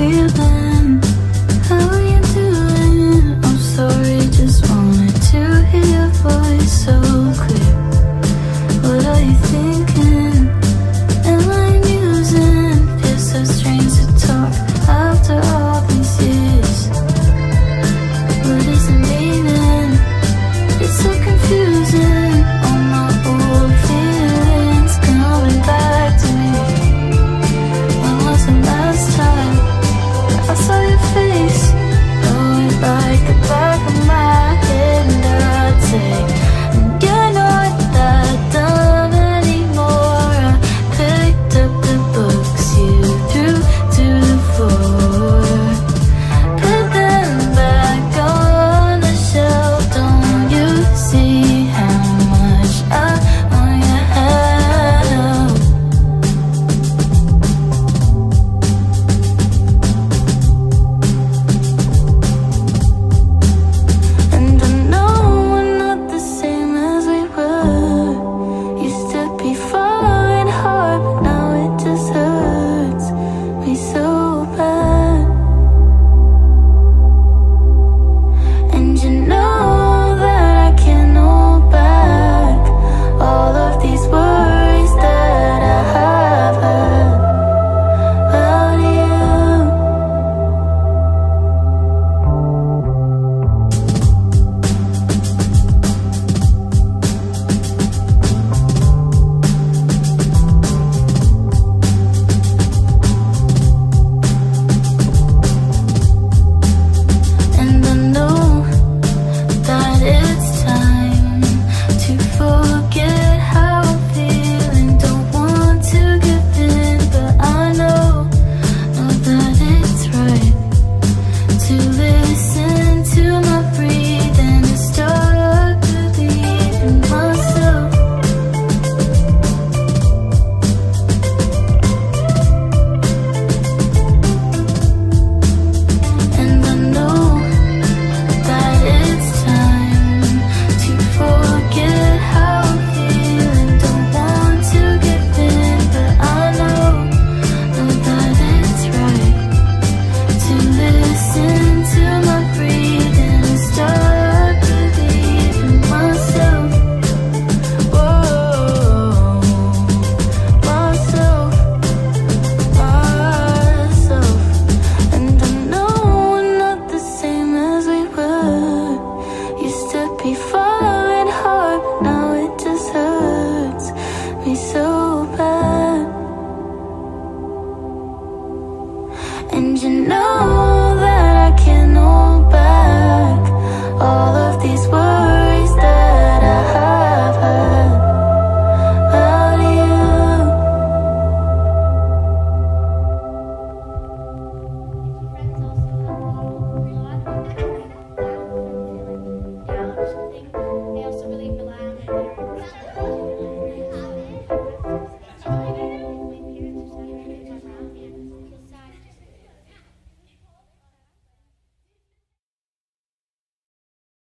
feeling And you know that I can't hold back all